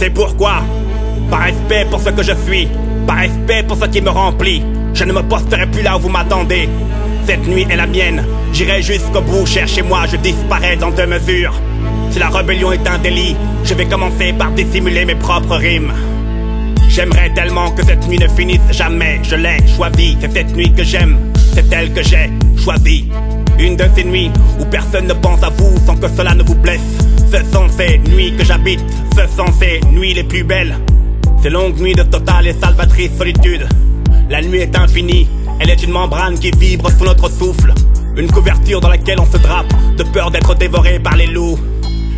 C'est pourquoi, par respect pour ce que je suis, par respect pour ce qui me remplit, je ne me posterai plus là où vous m'attendez. Cette nuit est la mienne, j'irai jusqu'au bout, cherchez-moi, je disparais dans deux mesures. Si la rébellion est un délit, je vais commencer par dissimuler mes propres rimes. J'aimerais tellement que cette nuit ne finisse jamais, je l'ai choisie, c'est cette nuit que j'aime, c'est elle que j'ai choisie. Une de ces nuits où personne ne pense à vous sans que cela ne vous blesse. Ce sont ces nuits que j'habite, ce sont ces nuits les plus belles. Ces longues nuits de totale et salvatrice solitude. La nuit est infinie, elle est une membrane qui vibre sous notre souffle. Une couverture dans laquelle on se drape, de peur d'être dévoré par les loups.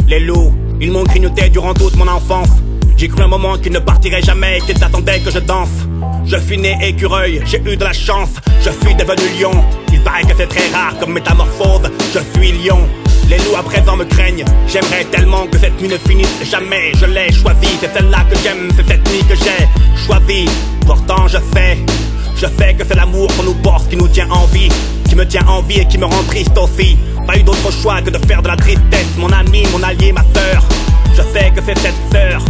Les loups, ils m'ont grignoté durant toute mon enfance. J'ai cru un moment qu'ils ne partiraient jamais, qu'ils attendaient que je danse. Je suis né écureuil, j'ai eu de la chance, je suis devenu lion. Il paraît que c'est très rare comme métamorphose, je suis lion. Les loups à présent me craignent, j'aimerais tellement que cette nuit ne finisse jamais. Je l'ai choisi, c'est celle-là que j'aime, c'est cette nuit que j'ai choisi. Pourtant je sais, je sais que c'est l'amour qu'on nous porte qui nous tient en vie, qui me tient en vie et qui me rend triste aussi. Pas eu d'autre choix que de faire de la tristesse, mon ami, mon allié, ma sœur. Je sais que c'est cette sœur,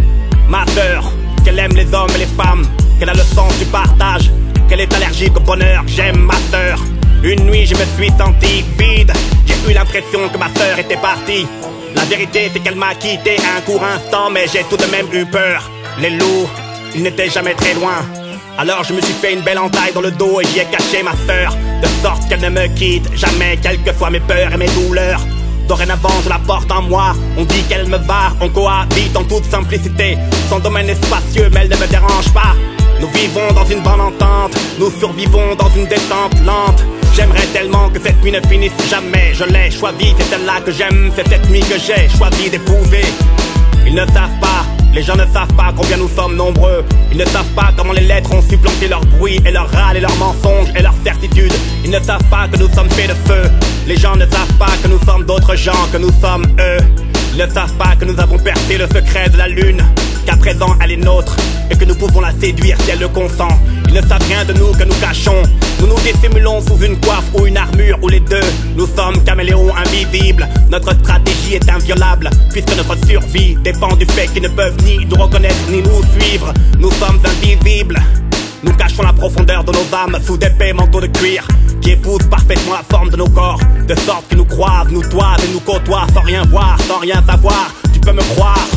ma sœur, qu'elle aime les hommes et les femmes, qu'elle a le sens du partage, qu'elle est allergique au bonheur, j'aime ma sœur. Une nuit, je me suis senti vide, j'ai eu l'impression que ma sœur était partie. La vérité, c'est qu'elle m'a quitté un court instant, mais j'ai tout de même eu peur. Les loups, ils n'étaient jamais très loin. Alors je me suis fait une belle entaille dans le dos et j'y ai caché ma sœur, de sorte qu'elle ne me quitte jamais, quelquefois mes peurs et mes douleurs. Dorénavant, je la porte en moi. On dit qu'elle me va, on cohabite en toute simplicité. Son domaine est spacieux, mais elle ne me dérange pas. Nous vivons dans une bonne entente, nous survivons dans une descente lente. J'aimerais tellement que cette nuit ne finisse jamais. Je l'ai choisi, c'est celle-là que j'aime, c'est cette nuit que j'ai choisi d'épouser. Ils ne savent pas, les gens ne savent pas combien nous sommes nombreux. Ils ne savent pas comment les lettres ont supplanté leur bruit et leur râle et leurs mensonges et leurs certitudes. Ils ne savent pas que nous sommes faits de feu. Les gens ne savent pas que nous sommes d'autres gens, que nous sommes eux. Ils ne savent pas que nous avons percé le secret de la lune, qu'à présent elle est nôtre et que nous pouvons la séduire si elle le consent. Ils ne savent rien de nous que nous cachons. Nous nous dissimulons sous une coiffe ou une armure ou les deux. Nous sommes caméléons invisibles. Notre stratégie est inviolable puisque notre survie dépend du fait qu'ils ne peuvent ni nous reconnaître ni nous suivre. Nous sommes invisibles. Nous cachons la profondeur de nos âmes sous d'épais manteaux de cuir qui épousent parfaitement la forme de nos corps, de sorte qu'ils nous croisent, nous toisent et nous côtoient sans rien voir, sans rien savoir. Tu peux me croire.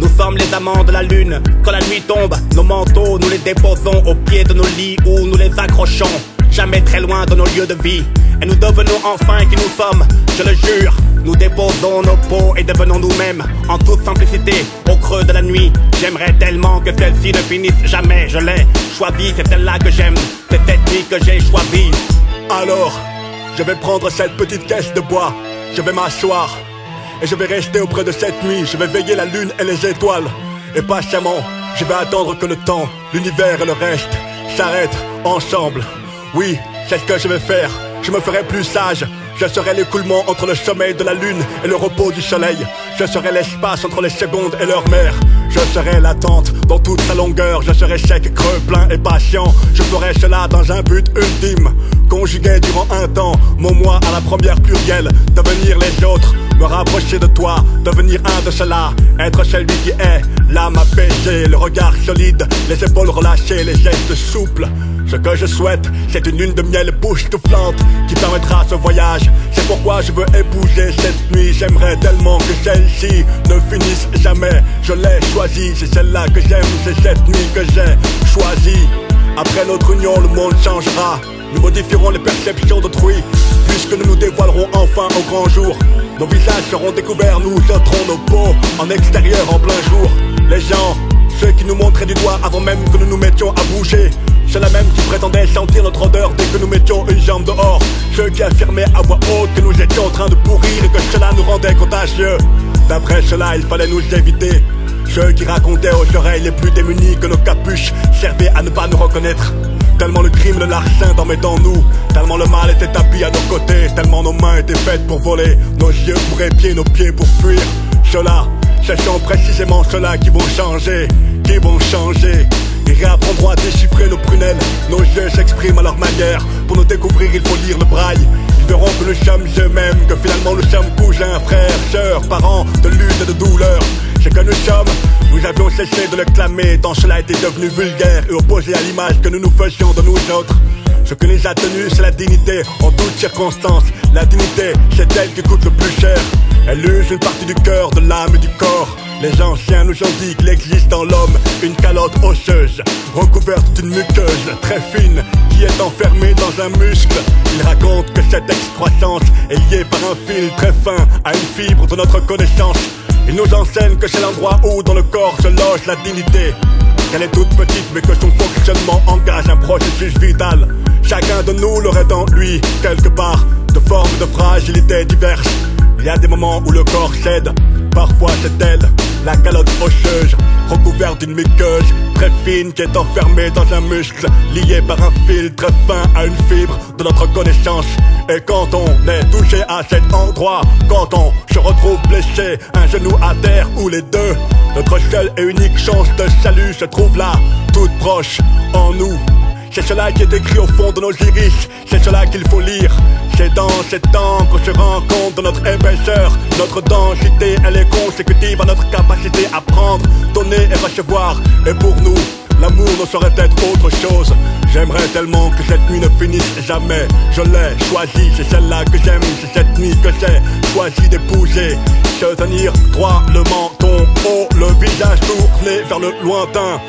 Nous sommes les amants de la lune. Quand la nuit tombe, nos manteaux, nous les déposons au pied de nos lits où nous les accrochons. Jamais très loin de nos lieux de vie. Et nous devenons enfin qui nous sommes, je le jure. Nous déposons nos peaux et devenons nous-mêmes, en toute simplicité, au creux de la nuit. J'aimerais tellement que celle-ci ne finisse jamais. Je l'ai choisie, c'est celle-là que j'aime. C'est cette nuit que j'ai choisie. Alors, je vais prendre cette petite caisse de bois. Je vais m'asseoir. Et je vais rester auprès de cette nuit, je vais veiller la lune et les étoiles. Et patiemment, je vais attendre que le temps, l'univers et le reste s'arrêtent ensemble. Oui, c'est ce que je vais faire. Je me ferai plus sage. Je serai l'écoulement entre le sommeil de la lune et le repos du soleil. Je serai l'espace entre les secondes et leur mère. Je serai l'attente dans toute sa longueur. Je serai sec, creux, plein et patient. Je ferai cela dans un but ultime. Conjugué durant un temps, mon moi à la première plurielle. Devenir les autres, me rapprocher de toi, devenir un de cela. Être celui qui est l'âme apaisée, le regard solide, les épaules relâchées, les gestes souples. Ce que je souhaite, c'est une lune de miel bouche-toufflante qui permettra ce voyage. C'est pourquoi je veux épouser cette nuit. J'aimerais tellement que ne finisse jamais. Je l'ai choisie, c'est celle-là que j'aime, c'est cette nuit que j'ai choisie. Après notre union, le monde changera. Nous modifierons les perceptions d'autrui, puisque nous nous dévoilerons enfin au grand jour. Nos visages seront découverts, nous jeterons nos peaux en extérieur en plein jour. Les gens, ceux qui nous montraient du doigt avant même que nous nous mettions à bouger. C'est la même qui prétendait sentir notre odeur dès que nous mettions une jambe dehors. Ceux qui affirmaient à voix haute que nous étions en train de pourrir et que cela nous rendait contagieux. D'après cela, il fallait nous éviter. Ceux qui racontaient aux oreilles les plus démunis que nos capuches servaient à ne pas nous reconnaître. Tellement le crime, le larcin dormait en nous. Tellement le mal était tapis à nos côtés. Tellement nos mains étaient faites pour voler. Nos yeux pour épier, nos pieds pour fuir. Cela, ce sont précisément ceux-là qui vont changer. Qui vont changer. Ils réapprendront à déchiffrer nos prunelles. Nos yeux s'expriment à leur manière. Pour nous découvrir, il faut lire le braille. Ils verront que nous sommes eux-mêmes, que finalement nous sommes cousins, frères, sœurs, parents de lutte et de douleur. Ce que nous sommes, nous avions cessé de le clamer, tant cela était devenu vulgaire et opposé à l'image que nous nous faisions de nous autres. Ce que les a tenus, c'est la dignité en toutes circonstances. La dignité, c'est elle qui coûte le plus cher. Elle use une partie du cœur, de l'âme et du corps. Les anciens nous ont dit qu'il existe en l'homme une calotte osseuse, recouverte d'une muqueuse très fine, est enfermée dans un muscle. Ils racontent que cette excroissance est liée par un fil très fin à une fibre de notre connaissance. Ils nous enseignent que c'est l'endroit où dans le corps se loge la dignité. Qu'elle est toute petite mais que son fonctionnement engage un processus vital. Chacun de nous l'aurait en lui, quelque part, de formes de fragilité diverses. Il y a des moments où le corps cède, parfois c'est elle, la calotte osseuse, recouverte d'une muqueuse très fine qui est enfermée dans un muscle, lié par un fil très fin à une fibre de notre connaissance. Et quand on est touché à cet endroit, quand on se retrouve blessé, un genou à terre ou les deux, notre seule et unique chance de salut se trouve là, toute proche en nous. C'est cela qui est écrit au fond de nos iris, c'est cela qu'il faut lire. Temps qu'on se rend compte de notre épaisseur. Notre densité, elle est consécutive à notre capacité à prendre, donner et recevoir. Et pour nous, l'amour ne saurait être autre chose. J'aimerais tellement que cette nuit ne finisse jamais. Je l'ai choisi, c'est celle-là que j'aime, c'est cette nuit que j'ai choisi d'épouser. Se tenir droit, le menton haut, le visage tourné vers le lointain.